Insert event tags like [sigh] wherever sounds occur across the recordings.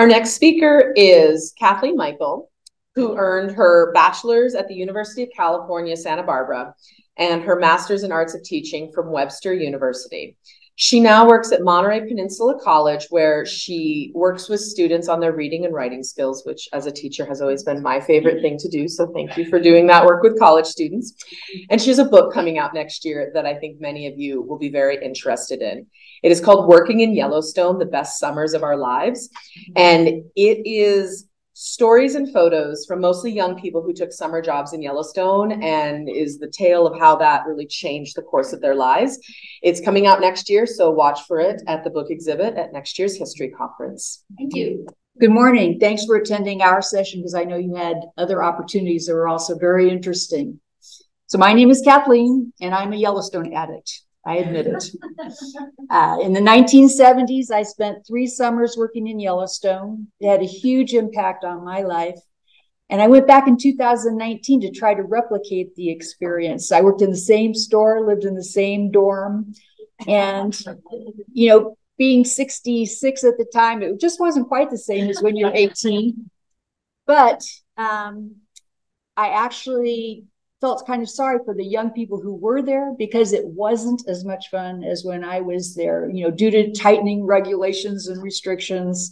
Our next speaker is Kathleen Michael, who earned her bachelor's at the University of California, Santa Barbara, and her master's in arts of teaching from Webster University. She now works at Monterey Peninsula College, where she works with students on their reading and writing skills, which as a teacher has always been my favorite thing to do. So thank you for doing that work with college students. And she has a book coming out next year that I think many of you will be very interested in. It is called Working in Yellowstone, The Best Summers of Our Lives. And it is stories and photos from mostly young people who took summer jobs in Yellowstone and is the tale of how that really changed the course of their lives. It's coming out next year, so watch for it at the book exhibit at next year's history conference. Thank you. Good morning. Thanks for attending our session because I know you had other opportunities that were also very interesting. So my name is Kathleen and I'm a Yellowstone addict. I admit it. Uh, in the 1970s, I spent three summers working in Yellowstone. It had a huge impact on my life. And I went back in 2019 to try to replicate the experience. I worked in the same store, lived in the same dorm. And, you know, being 66 at the time, it just wasn't quite the same as when you're 18. But um, I actually felt kind of sorry for the young people who were there because it wasn't as much fun as when I was there, you know, due to tightening regulations and restrictions.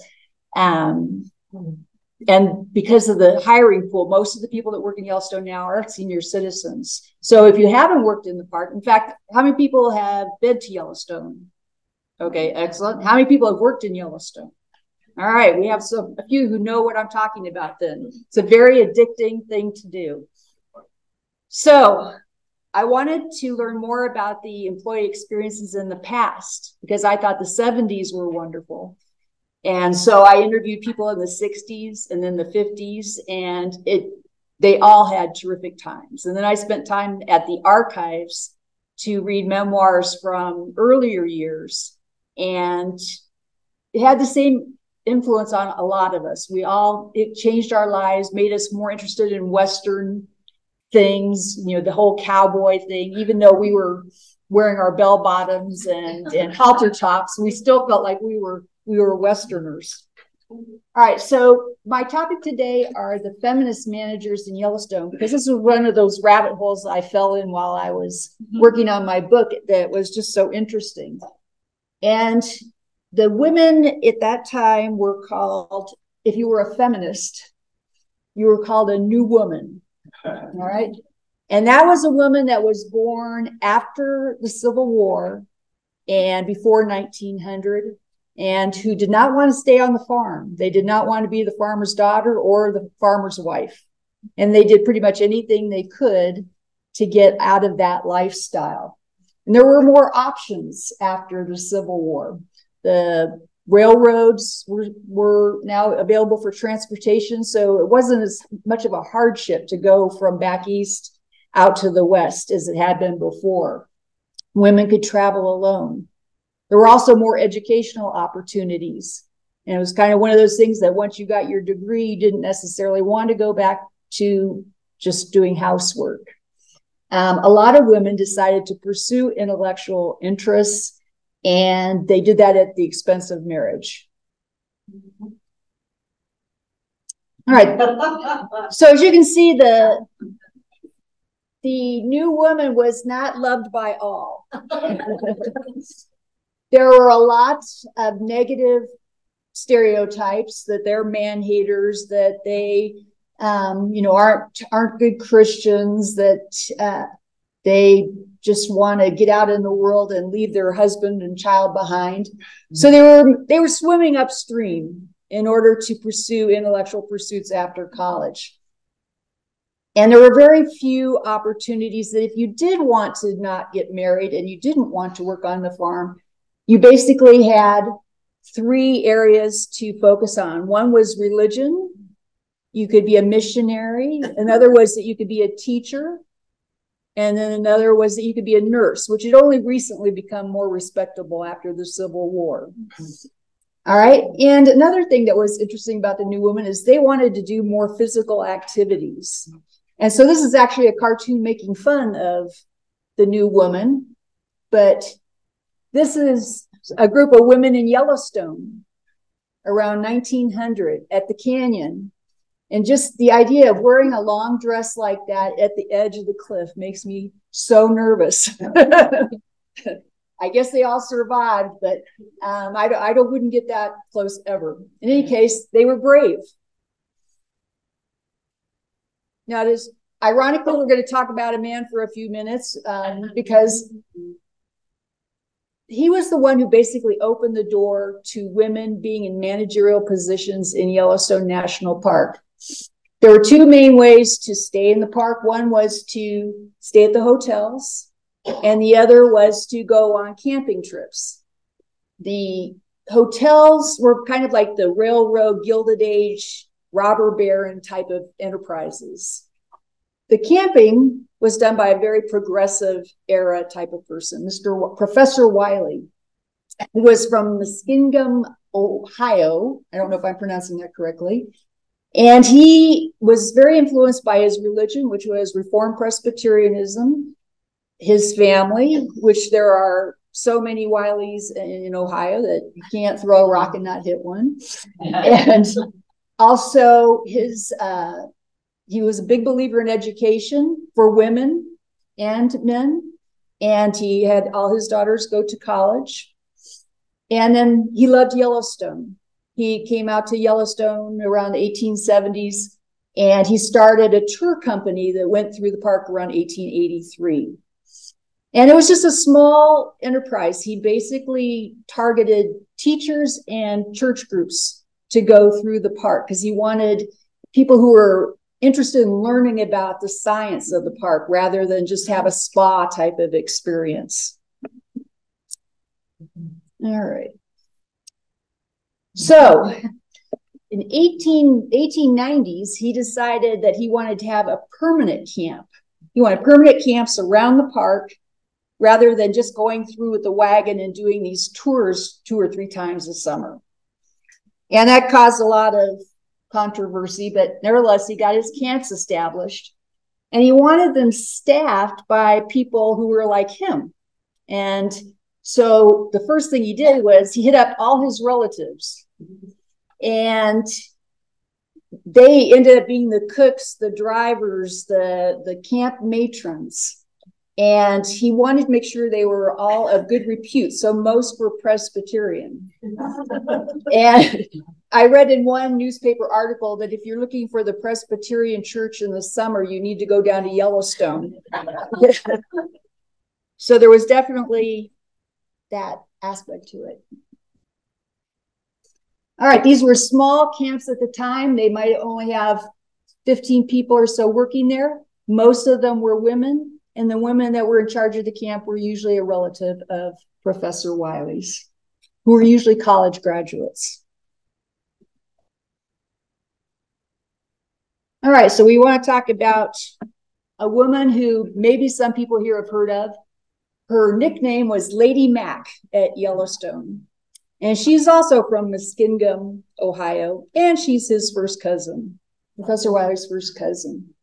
Um, and because of the hiring pool, most of the people that work in Yellowstone now are senior citizens. So if you haven't worked in the park, in fact, how many people have been to Yellowstone? Okay, excellent. How many people have worked in Yellowstone? All right, we have some a few who know what I'm talking about then. It's a very addicting thing to do. So I wanted to learn more about the employee experiences in the past because I thought the 70s were wonderful. And so I interviewed people in the 60s and then the 50s, and it they all had terrific times. And then I spent time at the archives to read memoirs from earlier years. And it had the same influence on a lot of us. We all, it changed our lives, made us more interested in Western things, you know, the whole cowboy thing, even though we were wearing our bell bottoms and, [laughs] and halter tops, we still felt like we were we were Westerners. All right, so my topic today are the feminist managers in Yellowstone because this was one of those rabbit holes I fell in while I was mm-hmm. working on my book that was just so interesting. And the women at that time were called, if you were a feminist, you were called a new woman. All right. And that was a woman that was born after the Civil War and before 1900 and who did not want to stay on the farm. They did not want to be the farmer's daughter or the farmer's wife. And they did pretty much anything they could to get out of that lifestyle. And there were more options after the Civil War. The railroads were, were now available for transportation. So it wasn't as much of a hardship to go from back east out to the west as it had been before. Women could travel alone. There were also more educational opportunities. And it was kind of one of those things that once you got your degree, you didn't necessarily want to go back to just doing housework. Um, a lot of women decided to pursue intellectual interests and they did that at the expense of marriage. All right. So as you can see, the the new woman was not loved by all. [laughs] there were a lot of negative stereotypes that they're man haters, that they um, you know aren't aren't good Christians, that uh, they just want to get out in the world and leave their husband and child behind. So mm-hmm. they were they were swimming upstream in order to pursue intellectual pursuits after college. And there were very few opportunities that if you did want to not get married and you didn't want to work on the farm, you basically had three areas to focus on. One was religion. You could be a missionary. Another was that you could be a teacher and then another was that you could be a nurse, which had only recently become more respectable after the Civil War. All right. And another thing that was interesting about the New Woman is they wanted to do more physical activities. And so this is actually a cartoon making fun of the New Woman, but this is a group of women in Yellowstone. around 1900 at the canyon. And just the idea of wearing a long dress like that at the edge of the cliff makes me so nervous. [laughs] I guess they all survived, but um, I, I don't, wouldn't get that close ever. In any case, they were brave. Now, it is ironically, we're going to talk about a man for a few minutes um, because he was the one who basically opened the door to women being in managerial positions in Yellowstone National Park. There were two main ways to stay in the park. One was to stay at the hotels, and the other was to go on camping trips. The hotels were kind of like the railroad Gilded Age robber baron type of enterprises. The camping was done by a very progressive era type of person, Mr. W- Professor Wylie, who was from Muskingum, Ohio. I don't know if I'm pronouncing that correctly. And he was very influenced by his religion, which was Reformed Presbyterianism, his family, which there are so many Wylies in, in Ohio that you can't throw a rock and not hit one. [laughs] and also his uh, he was a big believer in education for women and men. And he had all his daughters go to college. And then he loved yellowstone he came out to yellowstone around the 1870s and he started a tour company that went through the park around 1883 and it was just a small enterprise he basically targeted teachers and church groups to go through the park because he wanted people who were interested in learning about the science of the park rather than just have a spa type of experience. All right. So in 18, 1890s, he decided that he wanted to have a permanent camp. He wanted permanent camps around the park rather than just going through with the wagon and doing these tours two or three times a summer. And that caused a lot of controversy, but nevertheless, he got his camps established and he wanted them staffed by people who were like him. And so the first thing he did was he hit up all his relatives and they ended up being the cooks, the drivers, the, the camp matrons and he wanted to make sure they were all of good repute. So most were Presbyterian. and I read in one newspaper article that if you're looking for the Presbyterian church in the summer, you need to go down to Yellowstone. [laughs] so there was definitely that aspect to it. All right, these were small camps at the time. They might only have 15 people or so working there. Most of them were women and the women that were in charge of the camp were usually a relative of Professor Wylie's, who were usually college graduates. All right, so we want to talk about a woman who maybe some people here have heard of. Her nickname was Lady Mac at Yellowstone. And she's also from Muskingum, Ohio, and she's his first cousin, Professor Wylie's first cousin.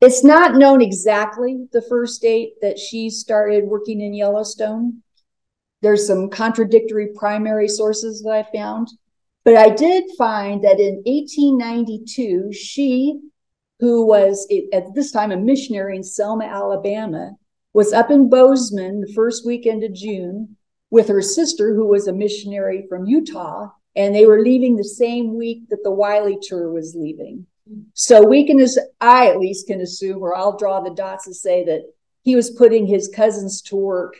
It's not known exactly the first date that she started working in Yellowstone. There's some contradictory primary sources that I found, but I did find that in 1892, she, who was at this time a missionary in Selma, Alabama, was up in Bozeman the first weekend of June with her sister, who was a missionary from Utah, and they were leaving the same week that the Wylie tour was leaving. So we can, I at least can assume, or I'll draw the dots to say that he was putting his cousins to work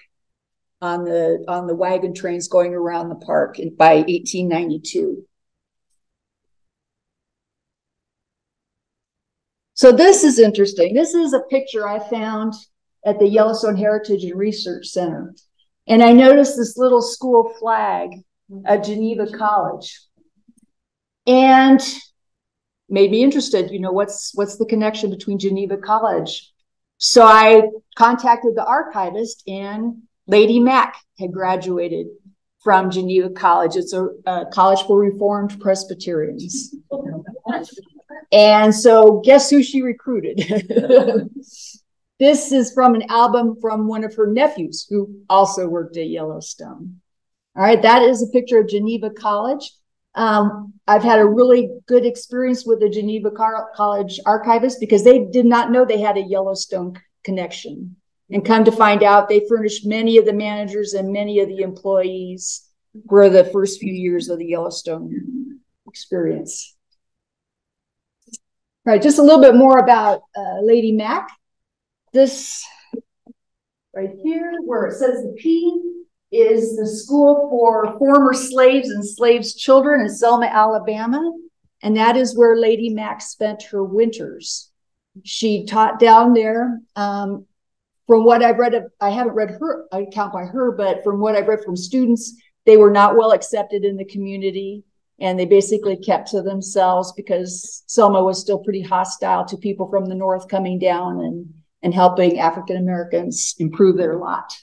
on the on the wagon trains going around the park by 1892. So this is interesting. This is a picture I found at the Yellowstone Heritage and Research Center. And I noticed this little school flag at Geneva College. And made me interested. You know, what's what's the connection between Geneva College? So I contacted the archivist, and Lady Mac had graduated from Geneva College. It's a, a college for Reformed Presbyterians. [laughs] and so, guess who she recruited? [laughs] this is from an album from one of her nephews who also worked at Yellowstone. All right, that is a picture of Geneva College. Um, I've had a really good experience with the Geneva College archivist because they did not know they had a Yellowstone connection. And come to find out, they furnished many of the managers and many of the employees for the first few years of the Yellowstone experience. All right, just a little bit more about uh, Lady Mack. This right here, where it says the P is the school for former slaves and slaves' children in Selma, Alabama. And that is where Lady Mack spent her winters. She taught down there. Um, from what I've read, of, I haven't read her account by her, but from what I've read from students, they were not well accepted in the community and they basically kept to themselves because Selma was still pretty hostile to people from the north coming down and, and helping African Americans improve their lot.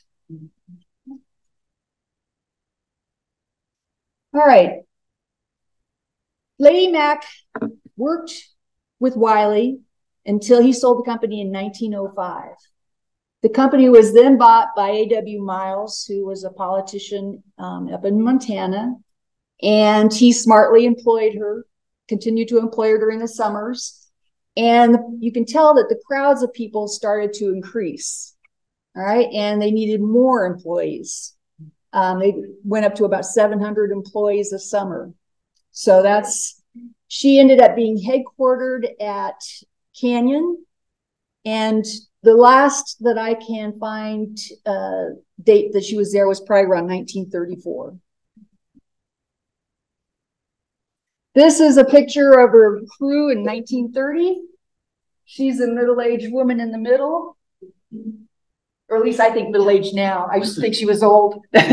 All right. Lady Mack worked with Wylie until he sold the company in 1905. The company was then bought by A.W. Miles, who was a politician um, up in Montana, and he smartly employed her, continued to employ her during the summers. And you can tell that the crowds of people started to increase. All right. And they needed more employees. Um, they went up to about 700 employees a summer. So that's, she ended up being headquartered at Canyon. And the last that I can find uh, date that she was there was probably around 1934. This is a picture of her crew in 1930. She's a middle-aged woman in the middle or at least I think middle aged now. I just think she was old. [laughs] but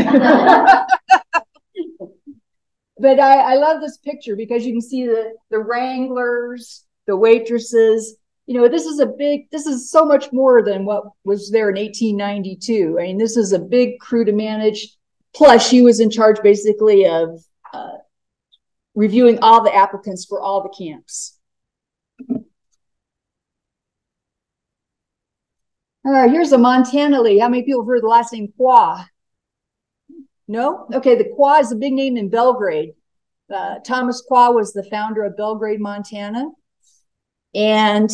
I, I love this picture because you can see the the wranglers, the waitresses. You know, this is a big. This is so much more than what was there in 1892. I mean, this is a big crew to manage. Plus, she was in charge basically of uh, reviewing all the applicants for all the camps. All right, here's a Montana. How many people have heard the last name Quaw? No? Okay, the Quaw is a big name in Belgrade. Uh, Thomas Quaw was the founder of Belgrade, Montana. And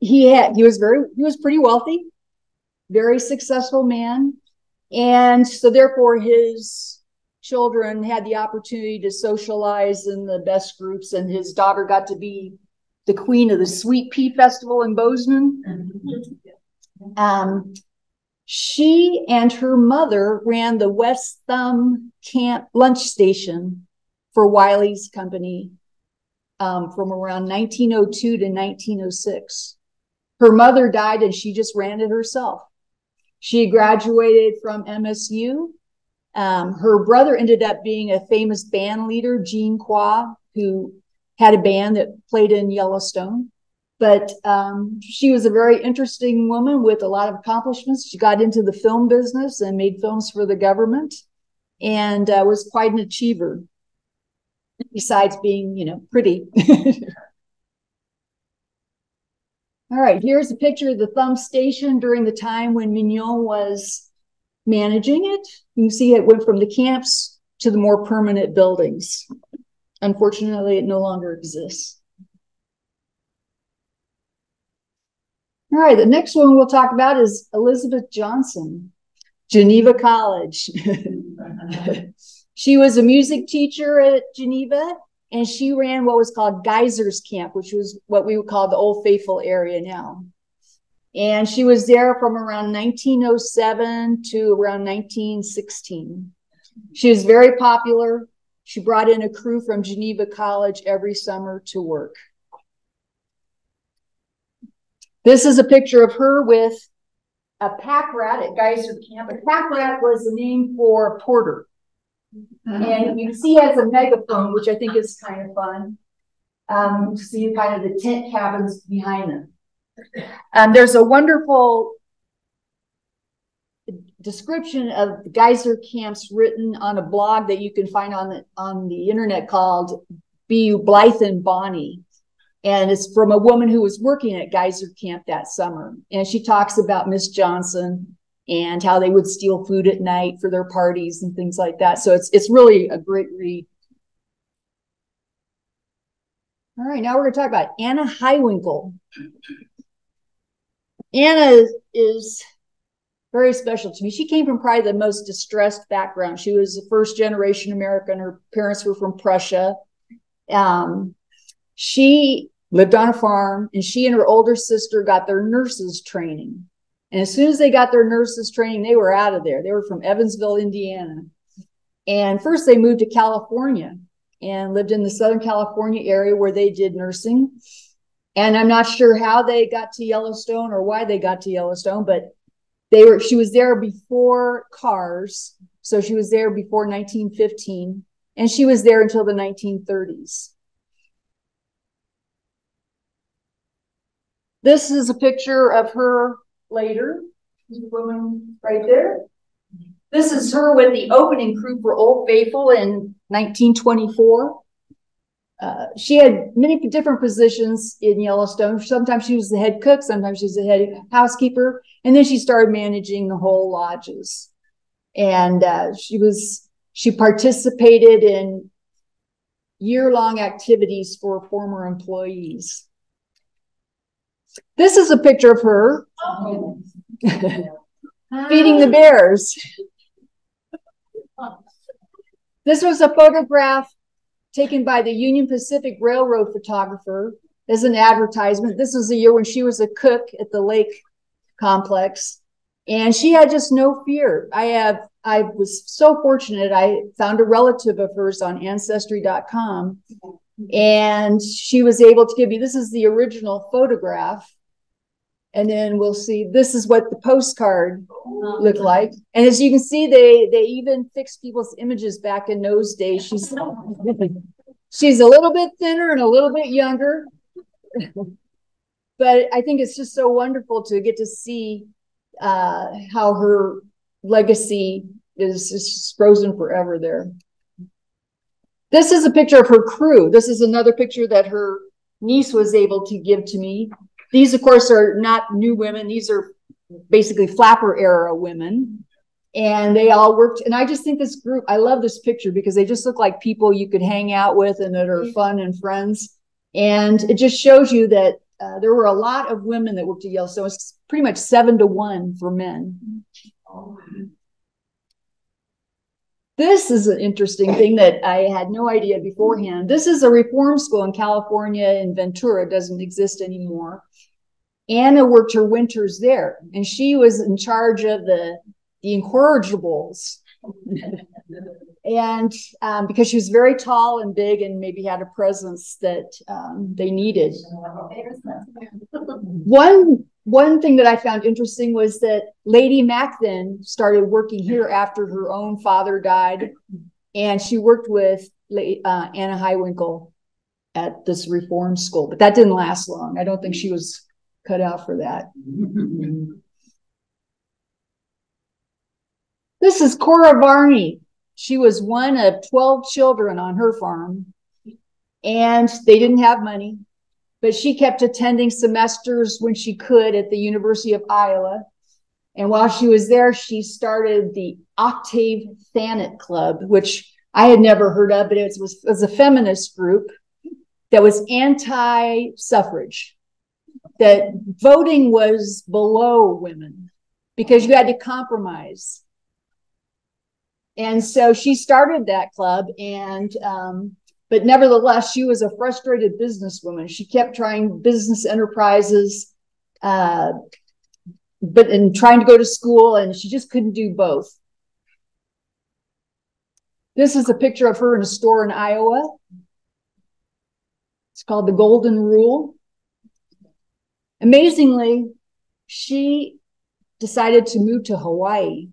he had he was very he was pretty wealthy, very successful man. And so therefore his children had the opportunity to socialize in the best groups, and his daughter got to be the queen of the Sweet Pea Festival in Bozeman. Um, she and her mother ran the West Thumb Camp lunch station for Wylie's company um, from around 1902 to 1906. Her mother died and she just ran it herself. She graduated from MSU. Um, her brother ended up being a famous band leader, Gene Quaw, who had a band that played in Yellowstone. But um, she was a very interesting woman with a lot of accomplishments. She got into the film business and made films for the government and uh, was quite an achiever, besides being, you know, pretty. [laughs] All right, here's a picture of the Thumb Station during the time when Mignon was managing it. You see it went from the camps to the more permanent buildings. Unfortunately, it no longer exists. All right, the next one we'll talk about is Elizabeth Johnson, Geneva College. [laughs] she was a music teacher at Geneva and she ran what was called Geysers Camp, which was what we would call the Old Faithful area now. And she was there from around 1907 to around 1916. She was very popular. She brought in a crew from Geneva College every summer to work. This is a picture of her with a pack rat at Geyser Camp. A pack rat was the name for porter. And you see has a megaphone, which I think is kind of fun. Um, see kind of the tent cabins behind them. Um, there's a wonderful description of geyser camps written on a blog that you can find on the on the internet called "Be Blythe and Bonnie." and it's from a woman who was working at Geyser Camp that summer. And she talks about Miss Johnson and how they would steal food at night for their parties and things like that. So it's it's really a great read. All right, now we're going to talk about Anna Highwinkle. Anna is very special to me. She came from probably the most distressed background. She was a first generation American. Her parents were from Prussia. Um, she lived on a farm, and she and her older sister got their nurses training. And as soon as they got their nurses training, they were out of there. They were from Evansville, Indiana. And first they moved to California and lived in the Southern California area where they did nursing. And I'm not sure how they got to Yellowstone or why they got to Yellowstone, but they were she was there before cars. So she was there before 1915 and she was there until the 1930s. This is a picture of her later. woman right there. This is her with the opening crew for Old Faithful in 1924. Uh, she had many different positions in Yellowstone. Sometimes she was the head cook, sometimes she was the head housekeeper, and then she started managing the whole lodges. And uh, she was she participated in year-long activities for former employees. This is a picture of her oh. feeding the bears. This was a photograph taken by the Union Pacific Railroad photographer as an advertisement. This was the year when she was a cook at the lake complex. And she had just no fear. I have I was so fortunate. I found a relative of hers on ancestry.com and she was able to give me this is the original photograph and then we'll see this is what the postcard looked like. And as you can see they they even fixed people's images back in those days. She's she's a little bit thinner and a little bit younger. [laughs] But i think it's just so wonderful to get to see uh, how her legacy is just frozen forever there. This is a picture of her crew. This is another picture that her niece was able to give to me these, of course, are not new women. These are basically flapper era women. And they all worked. And I just think this group, I love this picture because they just look like people you could hang out with and that are fun and friends. And it just shows you that uh, there were a lot of women that worked at so It's pretty much seven to one for men. This is an interesting thing that I had no idea beforehand. This is a reform school in California in Ventura, it doesn't exist anymore. Anna worked her winters there, and she was in charge of the the incorrigibles. and um, because she was very tall and big and maybe had a presence that um, they needed. one one thing that I found interesting was that Lady Mack then started working here after her own father died, and she worked with uh, Anna Highwinkle at this reform school, but that didn't last long. I don't think she was cut out for that. [laughs] this is Cora Varney. She was one of 12 children on her farm, and they didn't have money, but she kept attending semesters when she could at the University of Iowa. And while she was there, she started the Octave Thanet Club, which I had never heard of, but it was, was a feminist group that was anti suffrage that voting was below women because you had to compromise. And so she started that club, and um, but nevertheless, she was a frustrated businesswoman. She kept trying business enterprises, uh, but and trying to go to school, and she just couldn't do both. This is a picture of her in a store in Iowa. It's called the Golden Rule. Amazingly, she decided to move to Hawaii.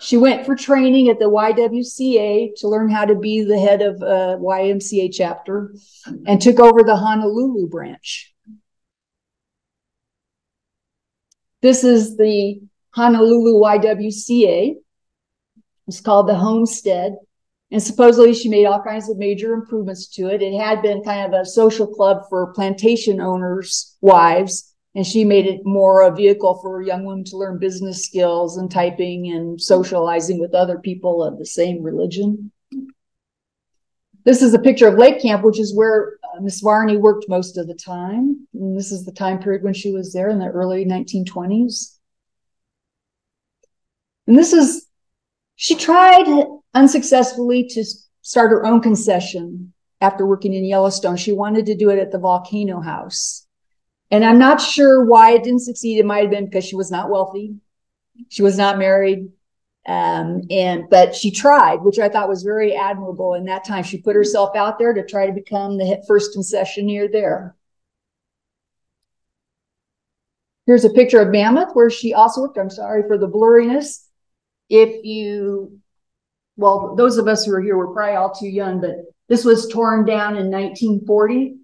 She went for training at the YWCA to learn how to be the head of a YMCA chapter and took over the Honolulu branch. This is the Honolulu YWCA. It's called the Homestead. And supposedly she made all kinds of major improvements to it. It had been kind of a social club for plantation owners' wives, and she made it more a vehicle for young women to learn business skills and typing and socializing with other people of the same religion. This is a picture of Lake Camp, which is where uh, Miss Varney worked most of the time. And this is the time period when she was there in the early 1920s. And this is, she tried unsuccessfully to start her own concession after working in Yellowstone. She wanted to do it at the Volcano House. And I'm not sure why it didn't succeed. It might have been because she was not wealthy. She was not married. Um, and but she tried, which I thought was very admirable. In that time, she put herself out there to try to become the first concessionaire there. Here's a picture of Mammoth, where she also worked. I'm sorry for the blurriness. If you, well, those of us who are here were probably all too young, but this was torn down in 1940.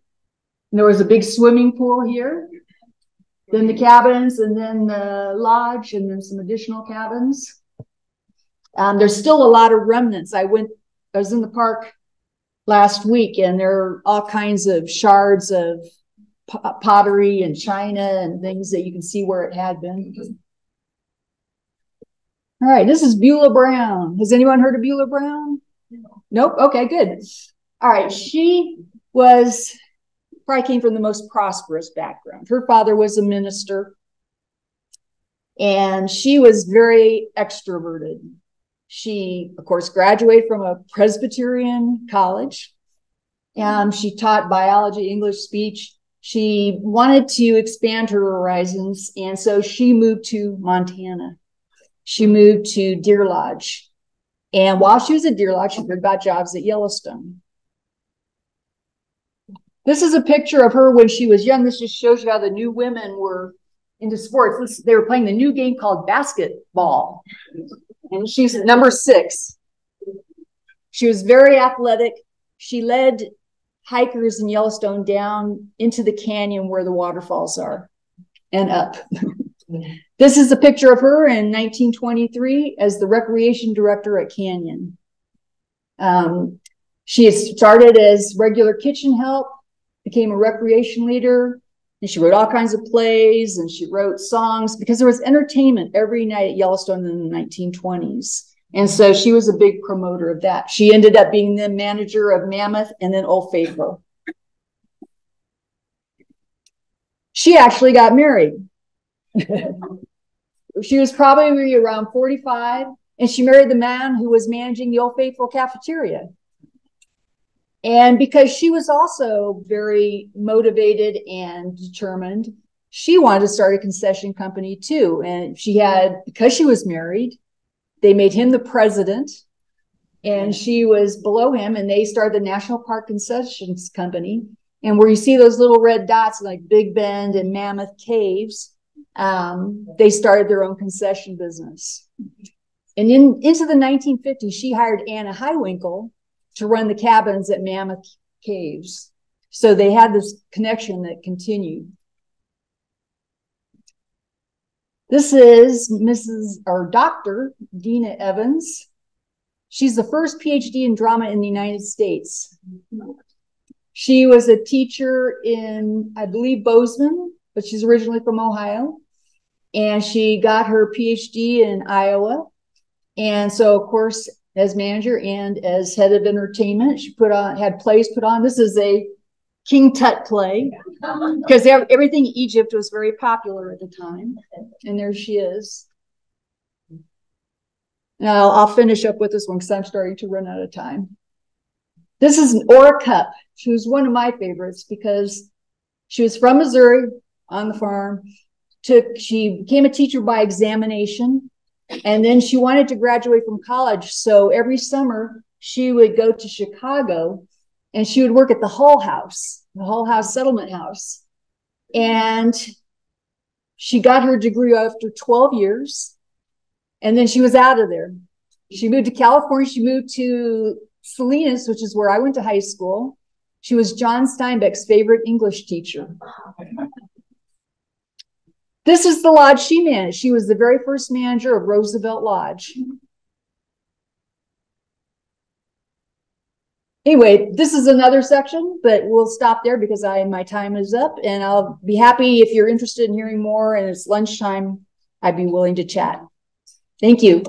And there was a big swimming pool here, then the cabins, and then the lodge, and then some additional cabins. Um, there's still a lot of remnants. I went, I was in the park last week, and there are all kinds of shards of pottery and china and things that you can see where it had been. All right, this is Beulah Brown. Has anyone heard of Beulah Brown? No. Nope. Okay, good. All right, she was probably came from the most prosperous background. Her father was a minister, and she was very extroverted. She, of course, graduated from a Presbyterian college. and she taught biology, English, speech. She wanted to expand her horizons, and so she moved to Montana. She moved to Deer Lodge. And while she was at Deer Lodge, she heard about jobs at Yellowstone. This is a picture of her when she was young. This just shows you how the new women were into sports. This, they were playing the new game called basketball and she's number six. She was very athletic. She led hikers in Yellowstone down into the canyon where the waterfalls are and up. [laughs] this is a picture of her in 1923 as the recreation director at Canyon. Um, she started as regular kitchen help, became a recreation leader, and she wrote all kinds of plays and she wrote songs because there was entertainment every night at Yellowstone in the 1920s. And so she was a big promoter of that. She ended up being the manager of Mammoth and then Old Faithful. She actually got married. [laughs] she was probably around 45 and she married the man who was managing the Old Faithful cafeteria. And because she was also very motivated and determined, she wanted to start a concession company too. And she had, because she was married, they made him the president and she was below him and they started the National Park Concessions Company. And where you see those little red dots like Big Bend and Mammoth Caves, um, they started their own concession business. And in, into the 1950s, she hired Anna Highwinkle, to run the cabins at Mammoth Caves. So they had this connection that continued. This is Mrs. or Dr. Dina Evans. She's the first PhD in drama in the United States. She was a teacher in, I believe, Bozeman, but she's originally from Ohio. And she got her PhD in Iowa. And so, of course, as manager and as head of entertainment. She put on had plays put on. This is a King Tut play because [laughs] everything Egypt was very popular at the time. And there she is. Now I'll finish up with this one because I'm starting to run out of time. This is an Ora Cupp. She was one of my favorites because she was from Missouri on the farm. Took she became a teacher by examination and then she wanted to graduate from college. So every summer she would go to Chicago and she would work at the Hull House, the Hull House Settlement House. And she got her degree after 12 years. And then she was out of there. She moved to California. She moved to Salinas, which is where I went to high school. She was John Steinbeck's favorite English teacher. This is the lodge she managed. She was the very first manager of Roosevelt Lodge. Anyway, this is another section, but we'll stop there because I my time is up, and I'll be happy if you're interested in hearing more. And it's lunchtime. I'd be willing to chat. Thank you.